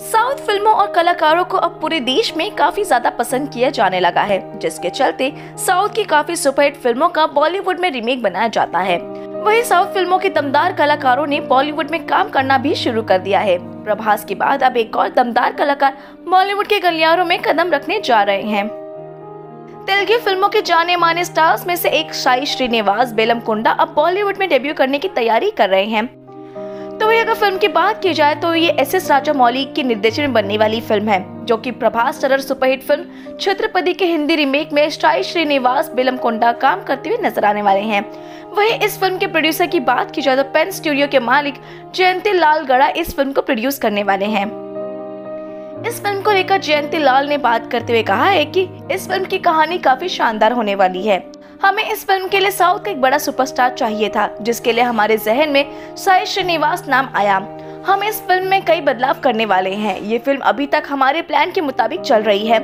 South फ़िल्मों और कलाकारों को अब पूरे देश में काफ़ी ज़्यादा पसंद किया जाने लगा है, जिसके चलते साउथ की काफ़ी सुपरहिट फ़िल्मों का बॉलीवुड में रीमेक बनाया जाता है। वही साउथ फ़िल्मों के दमदार कलाकारों ने बॉलीवुड में काम करना भी शुरू कर दिया है। प्रभास के बाद अब एक और दमदार कलाकार बॉलीवुड के गलियारों में कदम रखने जा रहे हैं। तेलुगु फ़िल्मों के जाने माने स्टार्स में से एक साई श्रीनिवास, बेलम कुंडा अब बॉलीवुड में डेब्यू करने की तैयारी कर रहे हैं। तो वही अगर फ़िल्म की बात की जाए तो ये एस एस राजा मौली के निर्देशन में बनने वाली फ़िल्म है, जो कि प्रभास तरर सुपरहिट फ़िल्म छत्रपति के हिंदी रिमेक में स्टाई श्रीनिवास बिलम कोंडा काम करते हुए नज़र आने वाले हैं। वही इस फ़िल्म के प्रोड्यूसर की बात की जाए तो पेन स्टूडियो के मालिक जयंती लाल गड़ा इस फ़िल्म को प्रोड्यूस करने वाले हैं। इस फ़िल्म को लेकर जयंती लाल ने बात करते हुए कहा है कि इस फ़िल्म की कहानी काफ़ी शानदार होने वाली है। हमें इस फ़िल्म के लिए साउथ का एक बड़ा सुपरस्टार चाहिए था जिसके लिए हमारे जहन में साई श्रीनिवास नाम आया। हम इस फ़िल्म में कई बदलाव करने वाले हैं। ये फ़िल्म अभी तक हमारे प्लान के मुताबिक चल रही है।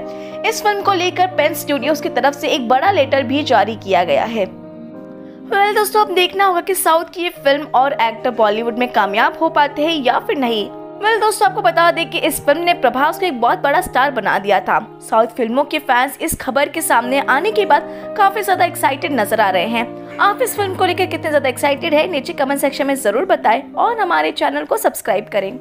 इस फ़िल्म को लेकर पेन स्टूडियोज की तरफ़ से एक बड़ा लेटर भी जारी किया गया है। वेल well, दोस्तों अब देखना होगा कि साउथ की ये फ़िल्म और एक्टर बॉलीवुड में कामयाब हो पाते हैं या फिर नहीं। वेल दोस्तों, आपको बता दें कि इस फ़िल्म ने प्रभास को एक बहुत बड़ा स्टार बना दिया था। साउथ फ़िल्मों के फैंस इस खबर के सामने आने के बाद काफ़ी ज़्यादा एक्साइटेड नज़र आ रहे हैं। आप इस फ़िल्म को लेकर कितने ज़्यादा एक्साइटेड है, नीचे कमेंट सेक्शन में ज़रूर बताएँ और हमारे चैनल को सब्सक्राइब करें।